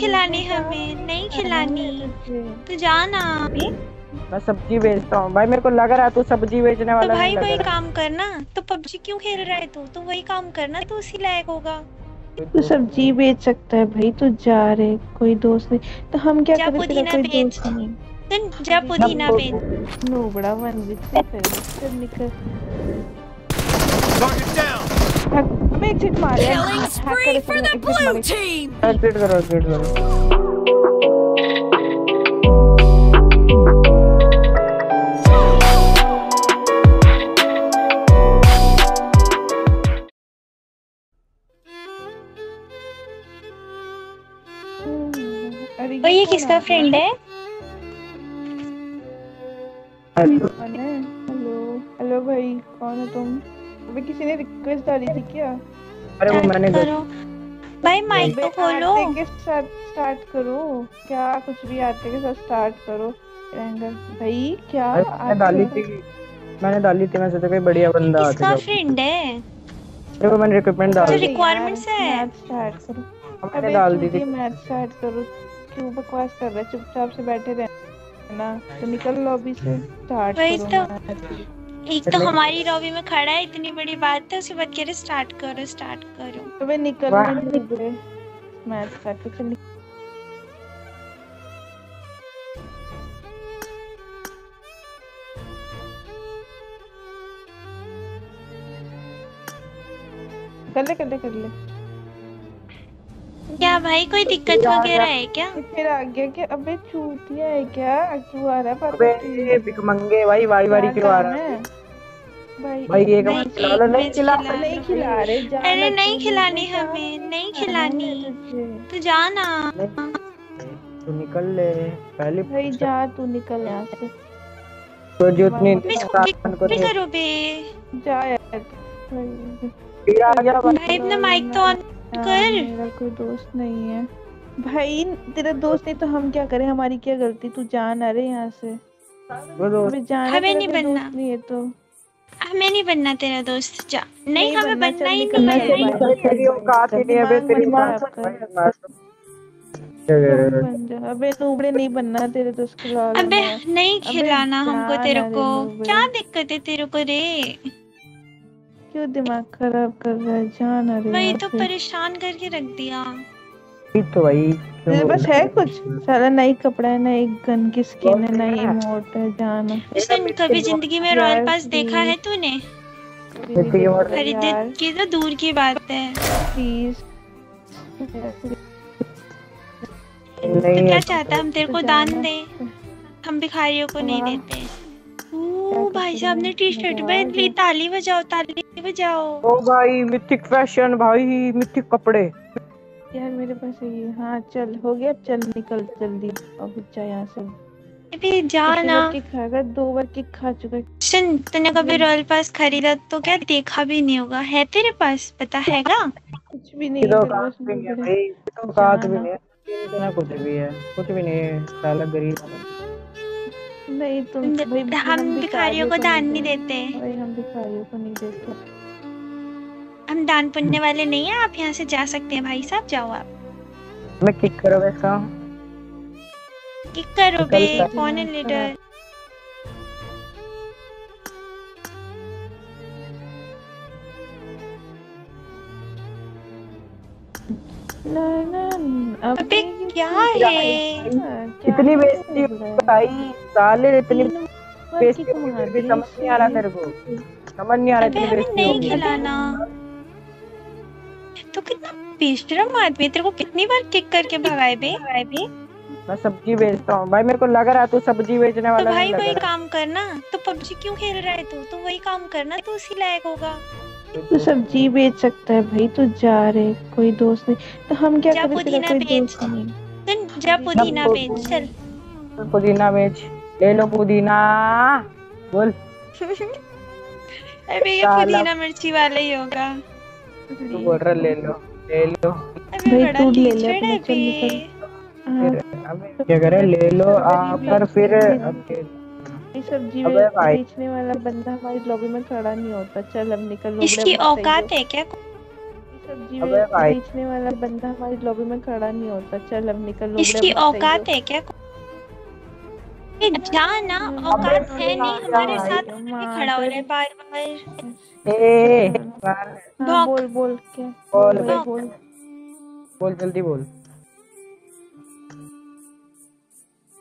खिलानी हमें नहीं खिलानी। तो जाना। मैं सब्ज़ी बेचता हूँ। भाई मेरे को लग रहा है तू सब्ज़ी बेचने वाला तो भाई नहीं लग वही काम करना। तो पबजी क्यों खेल रहा है तू? तो वही काम करना तो उसी लायक होगा। तू सब्ज़ी बेच सकता है भाई तू जा रे कोई दोस्त नहीं। तो हम क्या जा करें? पुदीना बेच। दोस्त जा पुदीना बेच। नो बड़ा वन विच चल। निकल। हमें एग्जिट मार करो करो और ये किसका फ्रेंड है? है? हेलो हेलो भाई कौन हो तुम? अबे किसी ने रिक्वेस्ट डाली थी क्या? अरे वो मैंने करो। भाई माइक तो खोलो। आते के साथ स्टार्ट करो। क्या कुछ भी आते के साथ स्टार्ट करो। एंगल भाई क्या मैंने डाली थी। मैंने डाली थी मैं सोचा कोई बढ़िया बंदा आ किसका जाएगा फ्रेंड है। मेरे को मैंने रिक्रूटमेंट डाल तो दी requirements है। स्टार्ट करो। मैंने डाल दी थी। मैथ स्टार्ट करो। क्यों बकवास कर रहा है? चुपचाप से बैठे रहना। तो निकल लॉबी से। स्टार्ट करो तो। एक तो हमारी लॉबी में खड़ा है इतनी बड़ी बात है उसके बाद कह रहे स्टार्ट करो स्टार्ट करो। अबे निकल। मैथ स्टार्ट कर चल कर ले कर ले कर ले। क्या भाई कोई दिक्कत वगैरह है क्या? फिर आ गया कि अबे चूतिया है क्या? क्यों आ रहा है पापा अबे ये भिखमंगे भाई बारी बारी क्यों आ रहा है? भाई भाई एक नहीं, खिला लो नहीं खिला नहीं खिला रहे अरे नहीं खिलानी हमें नहीं खिलानी। तो जाना तू निकल ले पहली भाई जा तू निकल यहाँ से। तो जो उतनी को भी करो बे। जा यार। भाई आ गया भाई भाई। अपना माइक तो ऑन हाँ, कर। मेरा कोई दोस्त नहीं है। भाई तेरा दोस्त नहीं तो हम क्या करें? हमारी क्या गलती? तू जान आ रहे यहाँ से। हमें नहीं बनना। नहीं है तो। हमें नहीं बनना तेरा दोस्त जा। नहीं हमें बनना, ही नहीं है तेरी औकात ही नहीं है अबे तेरी अबे नूबड़े नहीं बनना तेरे दोस्त के लाल अबे नहीं खिलाना हमको तेरे को। क्या दिक्कत है तेरे को रे? क्यों दिमाग खराब कर रहा है? जान अरे वही तो परेशान करके रख दिया। तो भाई तेरे पास है कुछ? सारा नई कपड़ा है नई गन की स्किन है नई इमोट है जान। कभी ज़िंदगी में रॉयल पास देखा है तूने? खरीदे की तो दूर की बात है। प्लीज़ तो क्या चाहता है? हम तेरे को दान दे। हम भिखारियों को नहीं देते। ओ भाई साहब ने टी शर्ट में ली ताली बजाओ ताली बजाओ। ओ भाई मिथिक फ़ैशन भाई मिथिक कपड़े। यार मेरे पास ये हाँ चल हो गया अब चल निकल जल्दी अब जा यहाँ से। अबे जा ना। खाएगा दो बार किक खा चुका है। सुन तूने कभी रॉयल पास खरीदा तो क्या देखा भी नहीं होगा? है तेरे पास? पता हैगा? कुछ भी नहीं तो है है। भाई तो भी नहीं है ना कुछ भी है कुछ भी नहीं है साला गरीब नहीं तुम हम भाई हम भिखारियों को दान नहीं देते। भाई हम भिखारियों को नहीं देते। हम दान पुण्य वाले नहीं है आप यहाँ से जा सकते हैं भाई साहब जाओ आप। मैं किक करो वैसा। किक करो बे कौन है लीडर ना ना ना, अब क्या है? इतनी बेइज्जती है? भाई साले इतनी बेइज्जती फिर भी समझ नहीं आ रहा तेरे को। समझ नहीं आ रहा इतनी बेइज्जती नहीं खिलाना। तो बेशरम आदमी तेरे को कितनी बार किक करके भगाए बे? भगाए बे मैं सब्ज़ी बेचता हूँ। भाई मेरे को लग रहा है तू सब्ज़ी बेचने तो वाला भाई वही काम करना। तो पबजी क्यों खेल रहा है तू? तो वही काम करना तो उसी लायक होगा। तू सब्ज़ी बेच सकता है भाई तू जा रे कोई दोस्त नहीं। तो हम क्या जा करें? तेरा पुदीना कोई बेच। दोस्त नहीं। तुम जा पुदीना बेच चल। पुदीना बेच। ले लो पुदीना। बोल। अबे ये पुदीना मिर्ची वाला ही होगा। तू बोल रहा ले लो। ले लो भाई, तू ले ले अपना, चल निकल। फिर अबे क्या करे ले लो आकर फिर अब के- ये सब्ज़ी। बेचने वाला बंदा हमारी लॉबी में खड़ा नहीं होता चल अब निकल इसकी औकात हो। क्या सब्ज़ी। बेचने वाला बंदा हमारी लॉबी में खड़ा नहीं होता चल अब निकल लो इसकी औकात है क्या ए, जा ना औकात है नहीं हमारे साथ खड़ा हो रहे बार बार। ए हाँ बोल बोल क्या बोल बोल। बोल जल्दी बोल।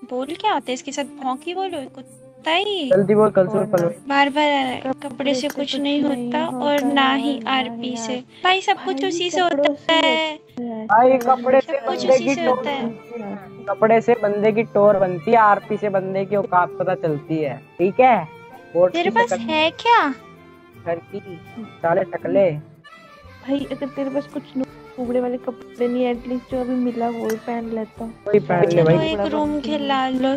बोल क्या होता है? इसके साथ भौंकी बोलो कुत्ता ही जल्दी बोल कल से पल बार बार आ रहा है कपड़े से कुछ नहीं होता और ना ही आरपी से। भाई सब कुछ उसी से होता है। भाई कपड़े से सब कुछ बंदे उसी से होता है। कपड़े से बंदे की टोर बनती है आरपी से बंदे की औकात पता चलती है। ठीक है? तेरे पास है क्या? घर की। साले टकले। भाई अगर तेरे पास कुछ उबड़े वाले कपड़े नहीं एटलीस्ट जो अभी मिला वो ही पहन लेता। कोई पहन ले भाई। एक रूम खिला लो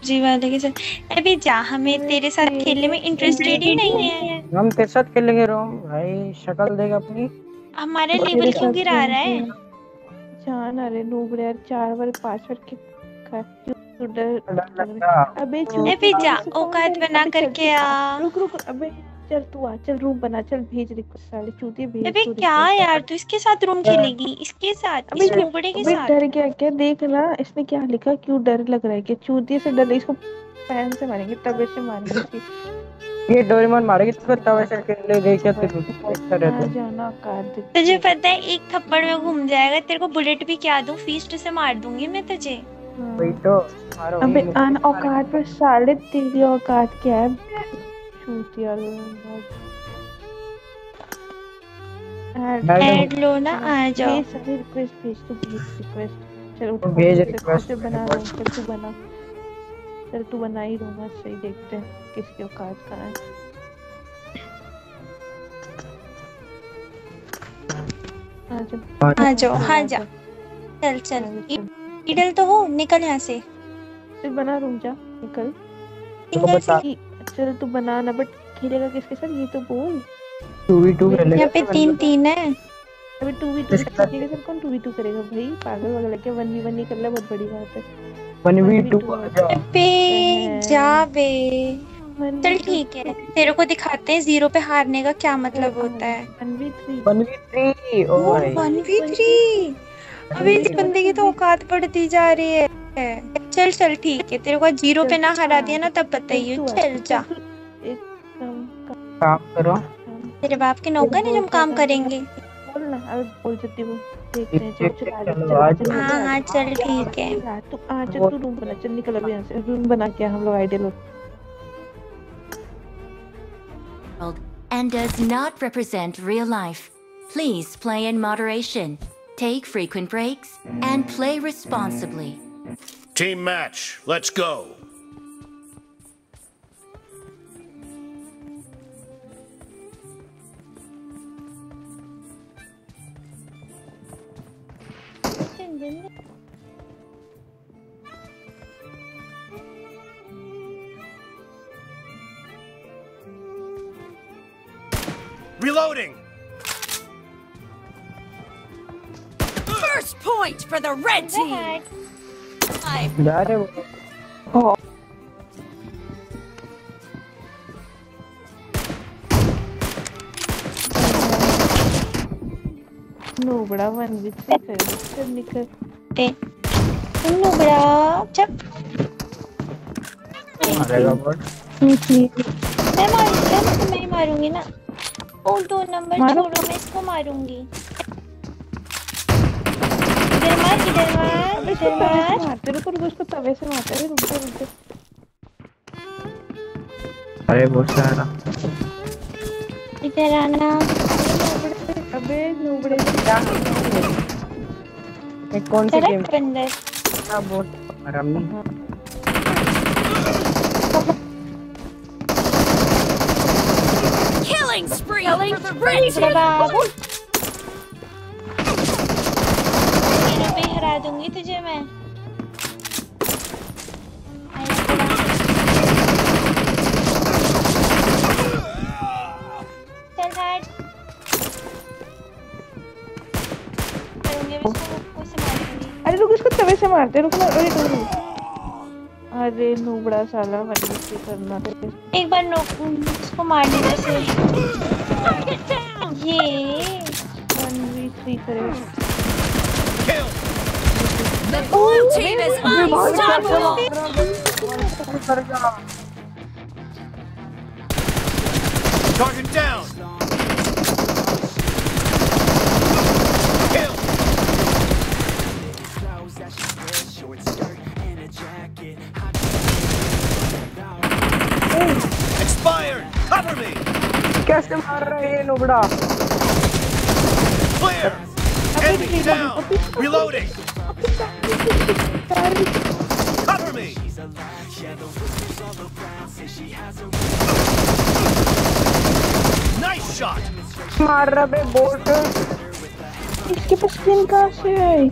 सब्ज़ी वाले के साथ अभी जा हमें तेरे साथ खेलने में इंटरेस्टेड ही नहीं है। हम तेरे साथ खेलेंगे रोम। भाई शक्ल देगा अपनी। हमारे लेवल क्यों गिरा रहा है? जान अरे नूब यार चार बार पाँच बार के अबे क्यों डर डर लगता अबे अभी जा औकात बना करके आ। रुक रुक अबे। चल तू आ चल रूम बना चल भेज रिक्वेस्ट साले चूतिए भेज अबे क्या यार तू इसके साथ रूम खेलेगी? इसके साथ अबे इस डर- के अबे साथ? डर गया क्या? देख ना इसने क्या लिखा क्यों डर लग रहा है कि चूतिए से डर इसको पैन से मारेंगे तबे से मारेंगे ये डोरेमोन मारेगी तो तवे से ले क्या तेरे रहता जाना कार दिख तुझे पता है एक थप्पड़ में घूम जाएगा तेरे को बुलेट भी क्या दूँ फीस्ट से मार दूँगी मैं तुझे। हाँ। वही तो मारो अबे वही आन औकात पर साले तेरी औकात क्या है? ऐड लो ना आ जाओ सारे रिक्वेस्ट भेज तू भेज रिक्वेस्ट चल उठ भेज। चल बना लो चल तू बना चल तू बना ही दूँगा सही देखते हैं किसकी औकात कहाँ है आ जाओ हाँ जा चल चल इडल तो हो निकल यहाँ से चल बना रूम जा निकल सिंगल। से चल तू बना ना बट खेलेगा किसके साथ? ये तो बोल। टू वी टू खेलेगा यहाँ पे तीन तीन है। अबे टू वी टू खेलेगा सर? कौन टू वी टू करेगा भाई? पागल वगैरह क्या वन वी वन नहीं कर ले बहुत बड़ी बात है। वन वी टू 1v2 आ जाओ पे जा बे। चल ठीक है तेरे को दिखाते हैं ज़ीरो पे हारने का क्या मतलब होता है? One V three one V three ओ ओ वन वी थ्री अबे इस बंदे की तो औकात बढ़ती जा रही है। चल चल ठीक है। तेरे को ज़ीरो पे ना हरा दिया ना तब बताइए। चल जा। काम करो। तेरे बाप के नौकर है जो हम काम करेंगे। बोल ना अब बोल जल्दी बोल देखते हैं चल ठीक चल है, चलो, चल, आ चल, जाओ। चल, हाँ हाँ चल ठीक है। तू चल तू रूम बना चल निकल अभी यहाँ से। रूम बना के हम लोग आइडियल हो। And does not represent real life. Please play in moderation, take frequent breaks, and play responsibly. Team match, let's go. Reloading! First point for the red team! जा रहे वो नो बड़ा वन कर निकल ते चप मारेगा बॉट मैं मारूँगी मैं मैं मारूँगी ना। ओ दो नंबर छोड़ो मैं इसको मारूँगी। अरे बहुत सारा इधर आना अबे नूबड़े एक कौन सी गेम बंदर था बहुत rummy Killing spree for the हरा दूँगी तुझे मैं। चल इसको अरे रुक उसको तवे से मारते रुक ना अरे। अरे नूबड़ा साला करना था एक बार नो उसको मारने जैसे ये। वन वी फ्री करेगा. The blue team is unstoppable. Target down. Kill. Expired. Cover me. कैसे मार रहा है ये नुबड़ा Clear. Enemy down. Reloading. Cover me. Nice shot. मार रहा बे बोट इसके पास स्किन कहाँ से है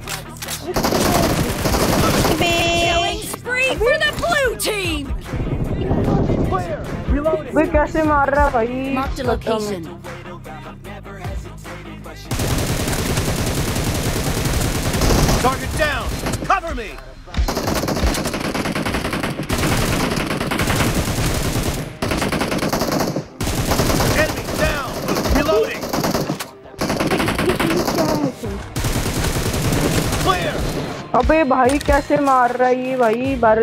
बे Killing spree for the blue team. बे कैसे मार रहा है भाई Marked a location. enemy! अबे भाई कैसे मार रहा है भाई? बार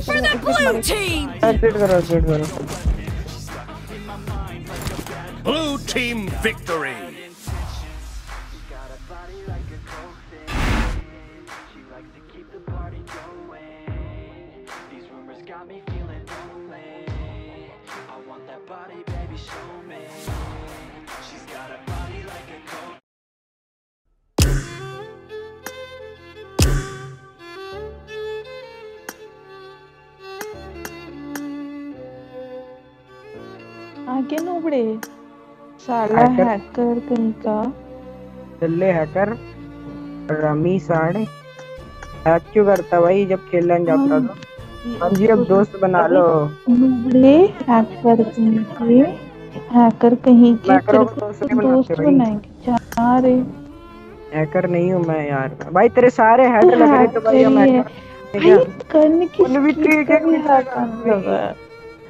spree for the blue team. Activate करो एक्टिवेट करो Blue team victory. आगे नुबड़े साला. हैकर कहीं का। चले हैकर रमी साढ़े। हैक क्यों करता भाई जब खेलने जाता तो हाँ जी अब दोस्त बना लो। नुबड़े हैकर कहीं के। हैकर कहीं के दोस्त बनाएँगे। जा रे हैकर नहीं हूँ मैं यार। भाई तेरे सारे हेड लग रहे तो भाई हम हैकर ही। है। हैकर भाई करने की उन भी ठीक है,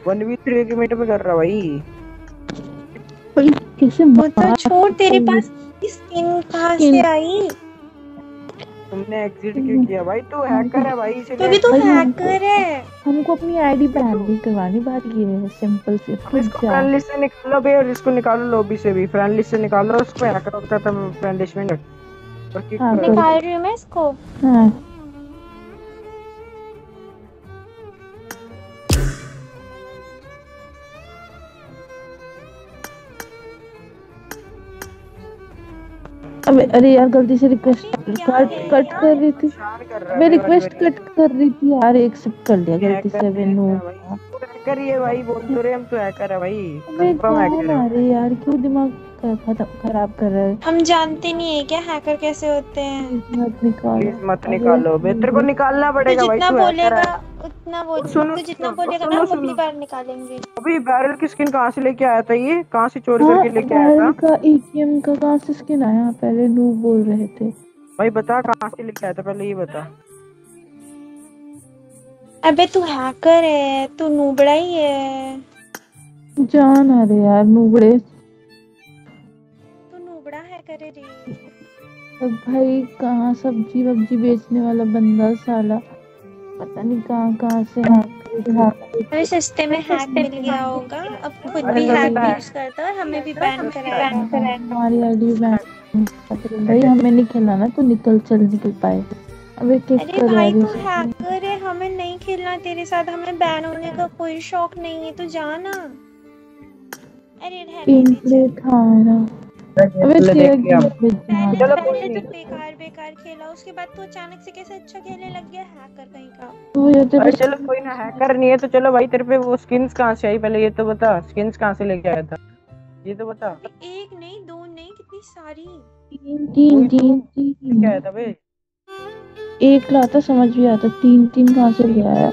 वन वी थ्री के मिनट में कर रहा भाई। भाई कैसे वो तो छोड़ तेरे पास स्किन कहाँ से आई? तुमने एग्जिट क्यों किया? भाई तू हैकर है भाई तो भी इसीलिए तो हैकर है। हमको अपनी आईडी बैन नहीं करवानी बात ये है सिंपल सी इसको फ्रेंड लिस्ट से निकालो बे और इसको निकालो लॉबी से भी। फ्रेंड लिस्ट से निकालो उसको हैकर होता था फ्रेंड लिस्ट में और किक हाँ, करो निकाल रही हूँ मैं इसको। हाँ। अबे अरे यार गलती से रिक्वेस्ट कट कट कर रही थी। मैं रिक्वेस्ट कट कर रही थी यार एक्सेप्ट कर लिया गलती से है भाई। हैकर ही भाई बोल तो रहे हम तू हैकर है भाई। कंफर्म हैकर है। मारे यार क्यों दिमाग खराब कर रहा है? हम जानते नहीं है क्या हैकर कैसे होते हैं। मत निकालो। मत निकालो। बे तेरे को निकालना पड़ेगा भाई जितना बोलेगा उतना बोल सुनो, तू जितना बोलेगा ना हम अपनी बार निकालेंगे। अभी बैरल की स्किन कहाँ से लेके आया था ये? कहाँ से चोरी हाँ, करके लेके आया था? का एटीएम का कहाँ से स्किन आया? पहले नू बोल रहे थे। भाई बता कहाँ से लेके आया था? पहले ये बता। अबे तू हैकर है तू नूबड़ा ही है। जान अरे यार नूबड़े। तू नूबड़ा करे रे। भाई कहाँ सब्ज़ी वब्जी बेचने वाला बंदा साला? पता नहीं कहाँ कहाँ से हैक अरे सस्ते में हैक मिल गया होगा अब खुद भी तो हैक यूज़ करता है हमें भी बैन कराएगा हमारी आईडी बैन भाई हमें नहीं खिलाना तू निकल चल निकल पाए अबे किस अरे भाई तू हैकर है हमें नहीं खेलना तेरे साथ। हमें बैन होने का कोई शौक नहीं है तू जाना। अरे रहने दे, प्लेट खाना। अबे चलो तेरा देख लिया गेम पहले चलो पहले कोई तो बेकार बेकार खेला उसके बाद तू अचानक से कैसे अच्छा खेलने लग गया हैकर कहीं का। तो ये तेरे अरे चलो कोई ना हैकर नहीं है तो चलो भाई तेरे पे वो स्किन्स कहाँ से आई? पहले ये तो बता स्किन्स कहाँ से लेके आया था? ये तो बता। एक नहीं दो नहीं कितनी सारी? तीन तीन तीन लेके आया तीन था बे एक लाता समझ भी आता तीन तीन कहाँ से ले आया?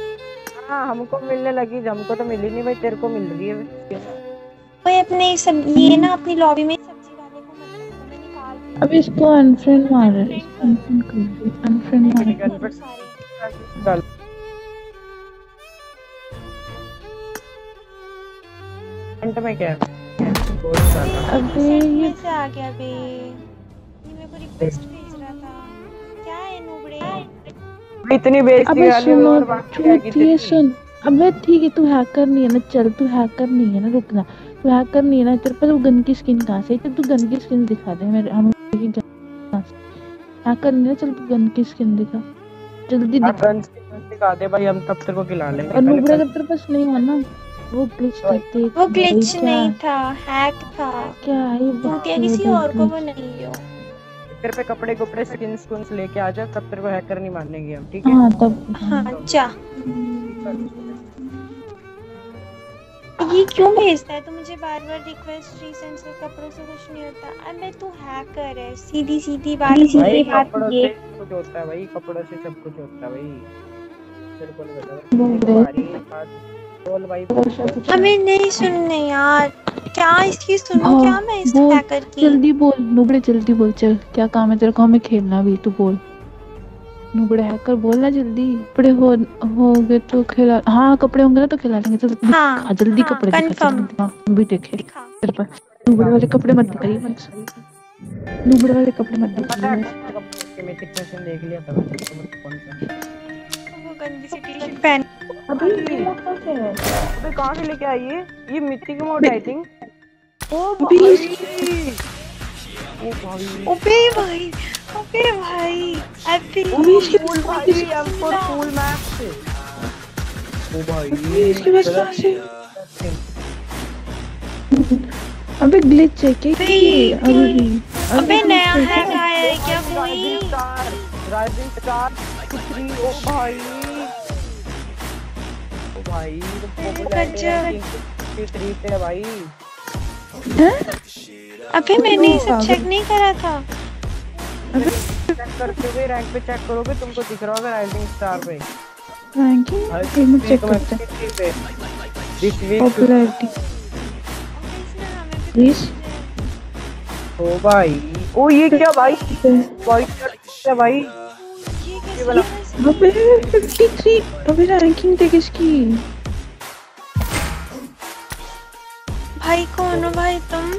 हाँ हमको मिलने लगी हमको तो मिली नहीं भाई तेरे को मिल रही है। कोई अपने सब ये ना अपनी लॉबी में अब इसको अनफ्रेंड मार रहा है। इसको अनफ्रेंड कर दे। अनफ्रेंड मार ठीक है, करो but- सारे। चल। फ्रंट में क्या? है अबे ये से आ गया बे ये मेरे को रिक्वेस्ट भेज रहा था। क्या है नूबड़े? इतनी बेइज्जती अबे वाली सुनो और क्या की सुन। अबे ठीक है तू हैकर नहीं है ना चल तू हैकर नहीं है ना रुकना। तू हैकर नहीं है ना तेरे पास वो गन की स्किन कहाँ से है? तू गन की स्किन दिखा दे मेरे हम है? चल गन की स्किन दिखा। जल्दी हाँ, दिखा गन से दिखा दे भाई हम तब तेरे को खिला लेंगे। और कर- अगर तेरे पास नहीं हो ना वो ग्लिच करते वो ग्लिच नहीं था हैक था। क्या है ये बकचोद किसी और को। वो नहीं हो तेरे पे कपड़े कपड़े स्किन स्किन्स लेके आ जा तब तेरे को हैकर नहीं मानेंगे हम ठीक है? हाँ तब हाँ जा ये क्यों भेजता है? तू मुझे बार बार रिक्वेस्ट रीसेंट से कपड़ों से कुछ नहीं होता। अबे तू हैकर है। सीधी सीधी बात सीधी बात कपड़ों ये से कुछ होता है भाई। कपड़ों से सब कुछ होता है नहीं भाई। हमें नहीं सुनने यार। क्या इसकी सुनो? हाँ, क्या मैं इस हैकर की? जल्दी बोल। नुबड़े जल्दी बोल। चल क्या काम है? तेरे को हमें खेलना भी। तू बोल। नुबड़े हैकर बोल ना जल्दी। कपड़े हो होगे तो खिला हाँ कपड़े होंगे ना तो खिला लेंगे। चल हाँ जल्दी हाँ, कपड़े हम भी देखे। तेरे पास नुबड़े वाले कपड़े मत दिखाइए मत नुबड़े वाले कपड़े मत दिखाइए तो अभी अबे कहाँ से लेके आई है ये मिट्टी की मोट आई थिंक। ओ भाई। ओ भाई। ओबे भाई। अबे अभी इसके फूल भाई हमको फूल मैच ओ भाई इसके पास कहाँ से अबे ग्लिच है क्या? अबे अभी अबे नया है हैक? आया है क्या कोई राइजिंग स्टार राइजिंग स्टार ओ भाई। ओ भाई पॉपुलैरिटी थ्री पे भाई। हैं? अबे मैंने ये सब चेक नहीं करा था। चेक करते हुए रैंक पे चेक करोगे तुमको दिख रहा होगा राइजिंग स्टार पे रैंकिंग एक मिनट चेक करते हैं दिस वीक पॉपुलैरिटी प्लीज़ ओ भाई। ओ ये क्या भाई? भाई क्या भाई? ये वाला- अबे 53 अबे रैंकिंग देख इसकी। भाई कौन हो भाई तुम?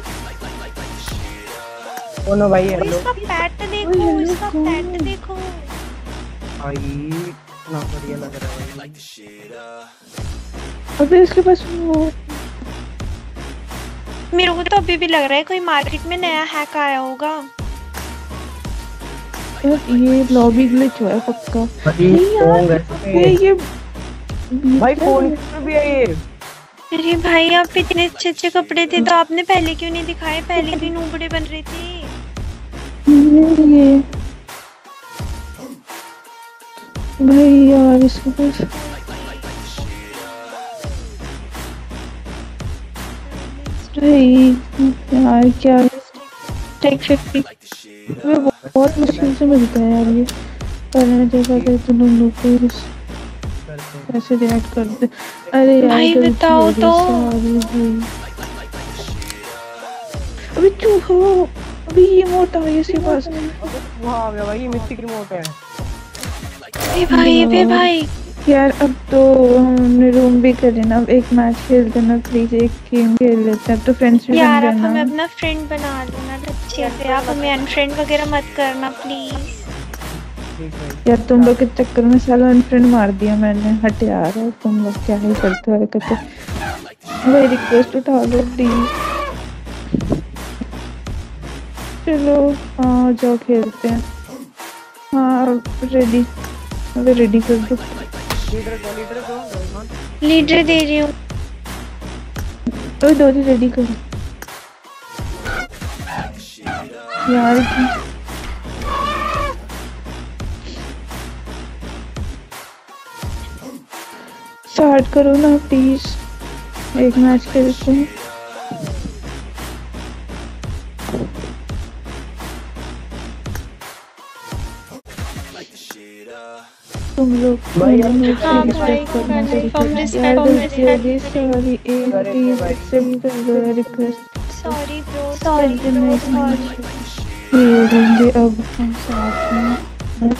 दोनों भाई हेलो इसका पैट देखो इसका? पैट देखो। भाई इतना बढ़िया लग रहा है भाई। अबे इसके पास वो मेरे को तो अभी भी लग रहा है कोई मार्केट में नया हैक आया होगा। यार ये लॉबी ग्लिच हुआ है पक्का। भाई नहीं यार ऐसे ये भाई फ़ोन में भी है ये? अरे भाई आप इतने अच्छे अच्छे कपड़े थे तो आपने पहले क्यों नहीं दिखाए? पहले भी नूबड़े बन रहे थे। ये भाई यार इसके पास यार क्या टेक फिफ्टी बहुत मुश्किल से मिलता है यार ये। पहले देखा था तो लोग फिर कैसे रिएक्ट करते अरे यार भाई बताओ तो। अबे हो? अभी ये मोटा है इसके पास। वहाँ आ गया भाई ये मिट्टी की रिमोट है। अरे भाई अबे भाई। यार अब तो हमने रूम भी करे ना अब एक मैच खेलते ना प्लीज़ एक गेम खेल लेते हैं। तो फ्रेंड्स भी बन यार गए आप हमें अपना फ्रेंड बना लो ना अच्छे से। आप हमें अनफ्रेंड वगैरह मत करना प्लीज़ यार तुम लोग के चक्कर में साला अनफ्रेंड मार दिया मैंने। हट यार तुम लोग क्या ही करते हो हरकतें। वही रिक्वेस्ट उठा लो प्लीज़ चलो हाँ जाओ खेलते हैं। हाँ रेडी अबे रेडी कर दो। लीडर दे रही हूँ। तो दो डोरी रेडी करो। यार की स्टार्ट करो ना प्लीज़ एक मैच खेलते हैं। भाई, अब मेरे से भाई, respect करना confirm, चाहिए। respect, यार respect. जल्दी सॉरी एक प्लीज़ एक्सेप्ट कर request sorry bro sorry sorry bro sorry अब हम साथ में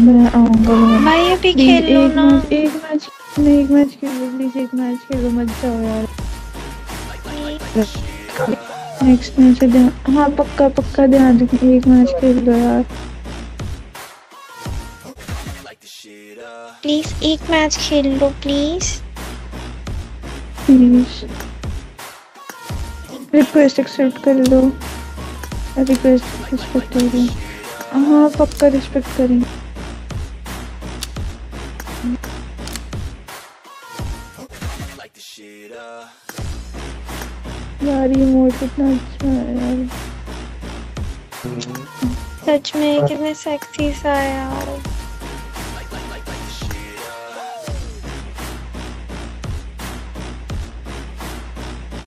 मैं आऊँगा भाई अभी खेल लो ना। एक मैच नहीं एक मैच खेलो प्लीज़ एक मैच खेलो मत जाओ यार। नेक्स्ट मैच ध्यान हाँ पक्का पक्का ध्यान रखना एक मैच खेल लो यार। प्लीज़ एक मैच खेल लो प्लीज़ प्लीज़ रिक्वेस्ट एक्सेप्ट कर लो। रिक्वेस्ट रिस्पेक्ट कर हाँ पक्का रिस्पेक्ट करेंगे। यार ये मोड कितना अच्छा है यार। सच में कितने सेक्सी सा है यार।